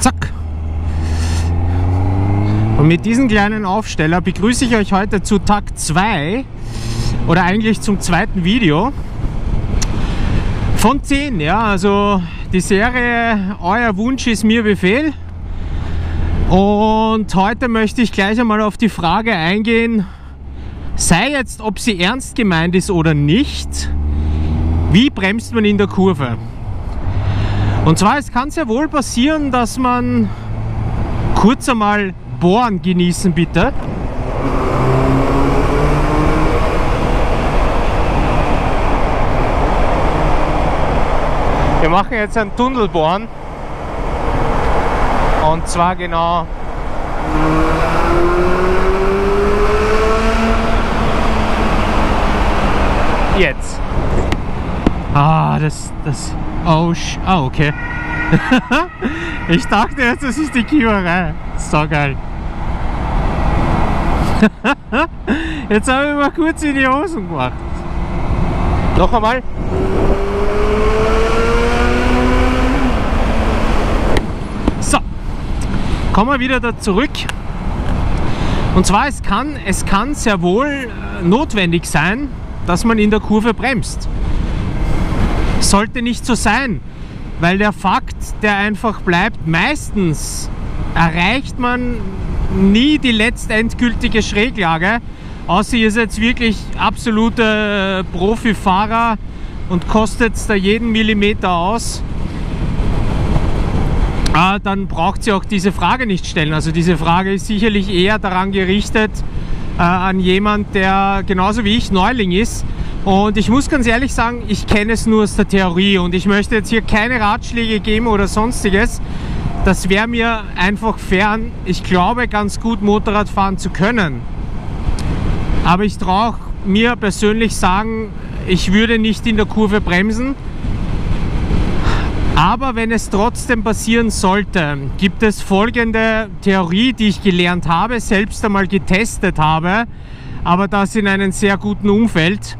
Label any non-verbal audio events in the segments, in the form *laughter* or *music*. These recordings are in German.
Zack. Und mit diesem kleinen Aufsteller begrüße ich euch heute zu Tag 2 oder eigentlich zum zweiten Video von 10. Ja, also die Serie Euer Wunsch ist mir Befehl. Und heute möchte ich gleich einmal auf die Frage eingehen, sei jetzt, ob sie ernst gemeint ist oder nicht, wie bremst man in der Kurve? Und zwar, es kann sehr wohl passieren, dass man kurz einmal Bohren genießen bitte. Wir machen jetzt ein Tunnelbohren. Und zwar genau jetzt. Ah, das, das, oh, ah, okay. *laughs* ich dachte jetzt, das ist die Kiewerei. So geil. *laughs* jetzt habe ich mal kurz in die Hosen gemacht. Noch einmal. Kommen wir wieder da zurück. Und zwar, es kann, es kann sehr wohl äh, notwendig sein, dass man in der Kurve bremst. Sollte nicht so sein, weil der Fakt, der einfach bleibt, meistens erreicht man nie die letztendgültige Schräglage, außer ihr seid wirklich absolute Profifahrer und kostet da jeden Millimeter aus äh, dann braucht sie auch diese Frage nicht stellen. Also diese Frage ist sicherlich eher daran gerichtet äh, an jemand, der genauso wie ich Neuling ist. Und ich muss ganz ehrlich sagen, ich kenne es nur aus der Theorie und ich möchte jetzt hier keine Ratschläge geben oder sonstiges. Das wäre mir einfach fern. Ich glaube ganz gut Motorrad fahren zu können. Aber ich traue mir persönlich sagen, ich würde nicht in der Kurve bremsen aber wenn es trotzdem passieren sollte, gibt es folgende Theorie, die ich gelernt habe, selbst einmal getestet habe, aber das in einem sehr guten Umfeld,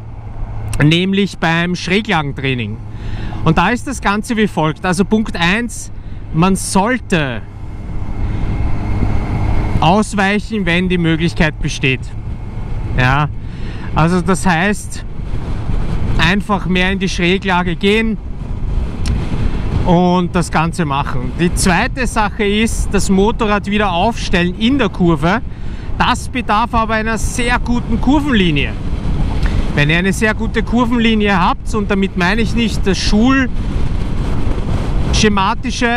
nämlich beim Schräglagentraining. Und da ist das Ganze wie folgt. Also Punkt 1, man sollte ausweichen, wenn die Möglichkeit besteht. Ja, also das heißt, einfach mehr in die Schräglage gehen, und das Ganze machen. Die zweite Sache ist, das Motorrad wieder aufstellen in der Kurve. Das bedarf aber einer sehr guten Kurvenlinie. Wenn ihr eine sehr gute Kurvenlinie habt, und damit meine ich nicht das Schulschematische,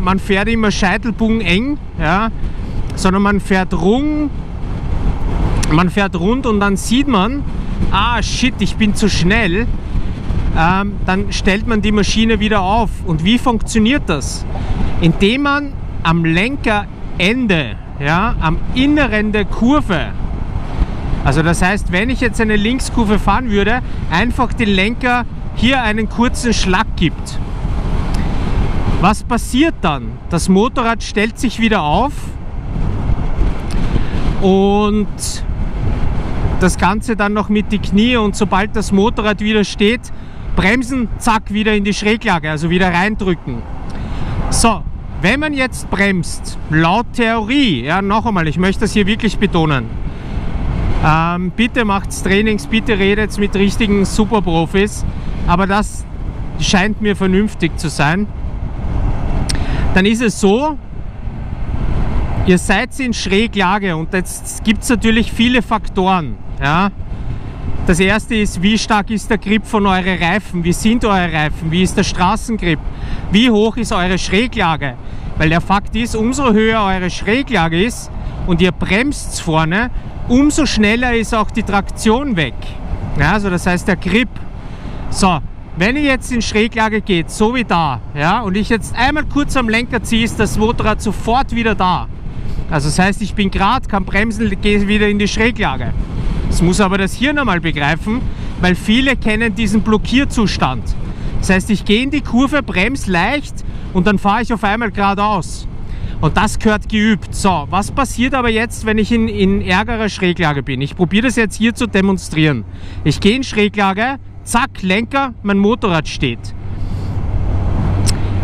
man fährt immer Scheitelbogen eng, ja, sondern man fährt rund, man fährt rund und dann sieht man, ah shit, ich bin zu schnell ähm, dann stellt man die Maschine wieder auf. Und wie funktioniert das? Indem man am Lenkerende, ja, am Inneren der Kurve, also das heißt, wenn ich jetzt eine Linkskurve fahren würde, einfach den Lenker hier einen kurzen Schlag gibt. Was passiert dann? Das Motorrad stellt sich wieder auf und das Ganze dann noch mit die Knie und sobald das Motorrad wieder steht, bremsen, zack, wieder in die Schräglage, also wieder reindrücken. So, wenn man jetzt bremst, laut Theorie, ja, noch einmal, ich möchte das hier wirklich betonen, ähm, bitte macht's Trainings, bitte redet mit richtigen Superprofis, aber das scheint mir vernünftig zu sein. Dann ist es so, ihr seid in Schräglage und jetzt gibt es natürlich viele Faktoren. Ja? Das erste ist, wie stark ist der Grip von euren Reifen? Wie sind eure Reifen? Wie ist der Straßengrip? Wie hoch ist eure Schräglage? Weil der Fakt ist, umso höher eure Schräglage ist und ihr bremst vorne, umso schneller ist auch die Traktion weg. Ja, also das heißt der Grip. So, wenn ihr jetzt in Schräglage geht, so wie da, ja, und ich jetzt einmal kurz am Lenker ziehe, ist das Motorrad sofort wieder da. Also das heißt, ich bin gerade, kann bremsen, gehe wieder in die Schräglage. Das muss aber das Hirn einmal begreifen, weil viele kennen diesen Blockierzustand. Das heißt, ich gehe in die Kurve, bremse leicht und dann fahre ich auf einmal geradeaus. Und das gehört geübt. So, was passiert aber jetzt, wenn ich in, in ärgerer Schräglage bin? Ich probiere das jetzt hier zu demonstrieren. Ich gehe in Schräglage, zack, Lenker, mein Motorrad steht.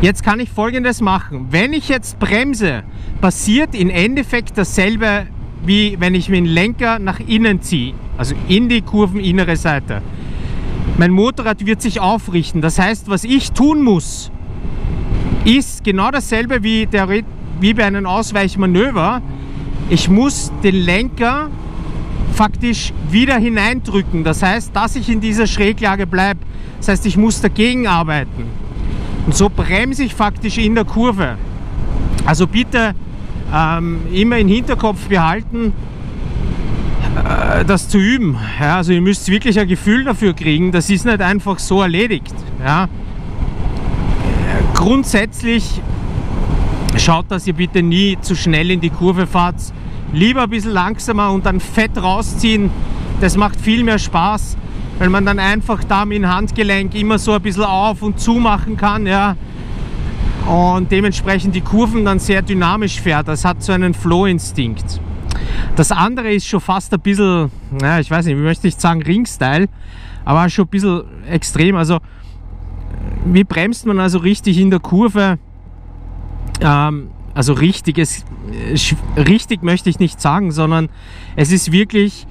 Jetzt kann ich folgendes machen. Wenn ich jetzt bremse, passiert im Endeffekt dasselbe, wie wenn ich den Lenker nach innen ziehe. Also in die kurveninnere Seite. Mein Motorrad wird sich aufrichten. Das heißt, was ich tun muss, ist genau dasselbe wie der wie bei einem Ausweichmanöver. Ich muss den Lenker faktisch wieder hineindrücken. Das heißt, dass ich in dieser Schräglage bleibe. Das heißt, ich muss dagegen arbeiten. Und so bremse ich faktisch in der Kurve. Also bitte ähm, immer im Hinterkopf behalten, äh, das zu üben. Ja, also ihr müsst wirklich ein Gefühl dafür kriegen. Das ist nicht einfach so erledigt. Ja. Grundsätzlich Schaut, dass ihr bitte nie zu schnell in die Kurve fahrt. Lieber ein bisschen langsamer und dann fett rausziehen. Das macht viel mehr Spaß, weil man dann einfach da mit dem Handgelenk immer so ein bisschen auf und zu machen kann. Ja. Und dementsprechend die Kurven dann sehr dynamisch fährt. Das hat so einen Flow-Instinkt. Das andere ist schon fast ein bisschen, naja, ich weiß nicht, wie möchte ich sagen, Ringstyle, aber schon ein bisschen extrem. Also, wie bremst man also richtig in der Kurve? ähm, also richtiges, richtig möchte ich nicht sagen, sondern es ist wirklich,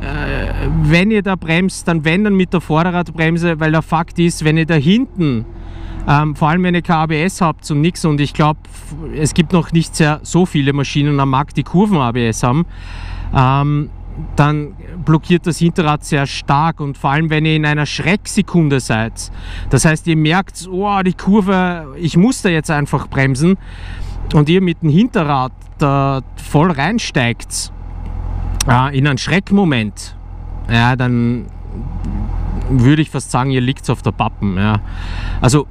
äh, wenn ihr da bremst, dann wenn dann mit der Vorderradbremse, weil der Fakt ist, wenn ihr da hinten, ähm, vor allem wenn ihr KBS habt und nichts und ich glaube, es gibt noch nicht sehr, so viele Maschinen am Markt, die Kurven-ABS haben, ähm, dann blockiert das Hinterrad sehr stark und vor allem, wenn ihr in einer Schrecksekunde seid. Das heißt, ihr merkt, oh, die Kurve, ich muss da jetzt einfach bremsen und ihr mit dem Hinterrad da voll reinsteigt äh, in einen Schreckmoment, ja, dann würde ich fast sagen, ihr liegt auf der Pappen. Ja. Also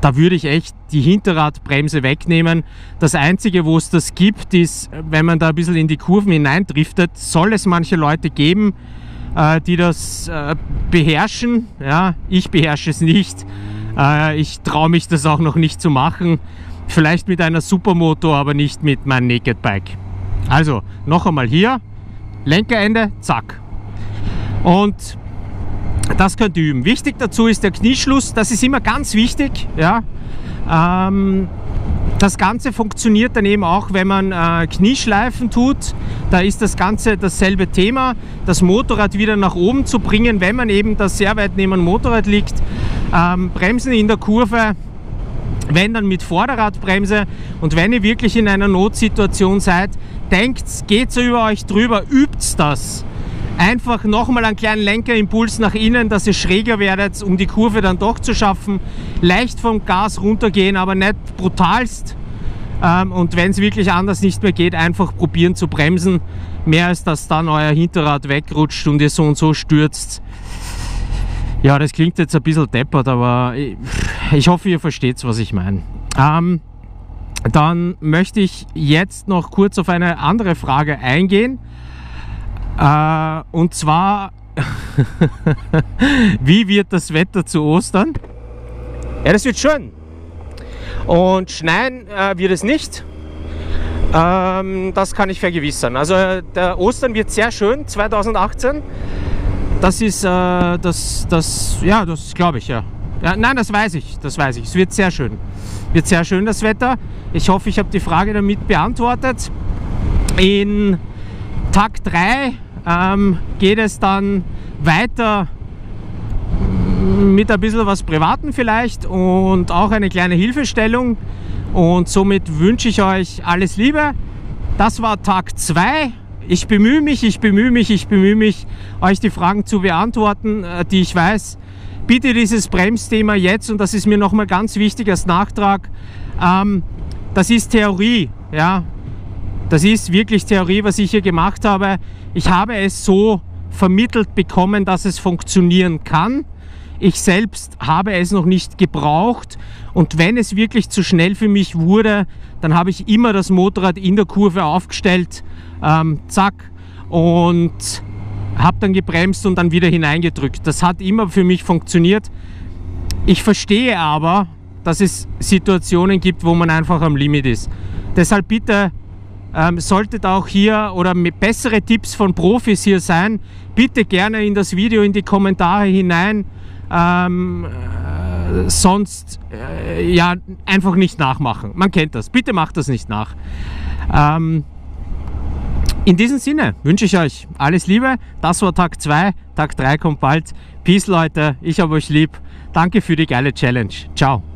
da würde ich echt die Hinterradbremse wegnehmen. Das Einzige, wo es das gibt, ist, wenn man da ein bisschen in die Kurven hineindriftet, soll es manche Leute geben, äh, die das äh, beherrschen. Ja, ich beherrsche es nicht. Äh, ich traue mich das auch noch nicht zu machen. Vielleicht mit einer Supermoto, aber nicht mit meinem Naked Bike. Also, noch einmal hier, Lenkerende, zack. Und das könnt ihr üben. Wichtig dazu ist der Knieschluss, das ist immer ganz wichtig. Ja. Ähm, das Ganze funktioniert dann eben auch, wenn man äh, Knieschleifen tut. Da ist das Ganze dasselbe Thema, das Motorrad wieder nach oben zu bringen, wenn man eben da sehr weit neben dem Motorrad liegt. Ähm, Bremsen in der Kurve, wenn dann mit Vorderradbremse und wenn ihr wirklich in einer Notsituation seid, denkt, geht so über euch drüber, übt das einfach nochmal einen kleinen Lenkerimpuls nach innen, dass ihr schräger werdet, um die Kurve dann doch zu schaffen. Leicht vom Gas runtergehen, aber nicht brutalst. Ähm, und wenn es wirklich anders nicht mehr geht, einfach probieren zu bremsen. Mehr als dass dann euer Hinterrad wegrutscht und ihr so und so stürzt. Ja, das klingt jetzt ein bisschen deppert, aber ich hoffe, ihr versteht, was ich meine. Ähm, dann möchte ich jetzt noch kurz auf eine andere Frage eingehen. Äh, und zwar, *laughs* wie wird das Wetter zu Ostern? Ja, das wird schön. Und schneien äh, wird es nicht. Ähm, das kann ich vergewissern. Also der Ostern wird sehr schön 2018. Das ist äh, das, das, ja, das glaube ich, ja. ja. Nein, das weiß ich, das weiß ich. Es wird sehr schön. Wird sehr schön das Wetter. Ich hoffe, ich habe die Frage damit beantwortet. In Tag 3 ähm, geht es dann weiter mit ein bisschen was Privaten vielleicht und auch eine kleine Hilfestellung. Und somit wünsche ich euch alles Liebe. Das war Tag 2. Ich bemühe mich, ich bemühe mich, ich bemühe mich, euch die Fragen zu beantworten, äh, die ich weiß. Bitte dieses Bremsthema jetzt, und das ist mir nochmal ganz wichtig als Nachtrag, ähm, das ist Theorie. Ja? Das ist wirklich Theorie, was ich hier gemacht habe. Ich habe es so vermittelt bekommen, dass es funktionieren kann. Ich selbst habe es noch nicht gebraucht und wenn es wirklich zu schnell für mich wurde, dann habe ich immer das Motorrad in der Kurve aufgestellt, ähm, zack, und habe dann gebremst und dann wieder hineingedrückt. Das hat immer für mich funktioniert. Ich verstehe aber, dass es Situationen gibt, wo man einfach am Limit ist. Deshalb bitte ähm, solltet auch hier oder mit bessere Tipps von Profis hier sein, bitte gerne in das Video, in die Kommentare hinein. Ähm, äh, sonst äh, ja einfach nicht nachmachen. Man kennt das. Bitte macht das nicht nach. Ähm, in diesem Sinne wünsche ich euch alles Liebe. Das war Tag 2. Tag 3 kommt bald. Peace, Leute. Ich habe euch lieb. Danke für die geile Challenge. Ciao.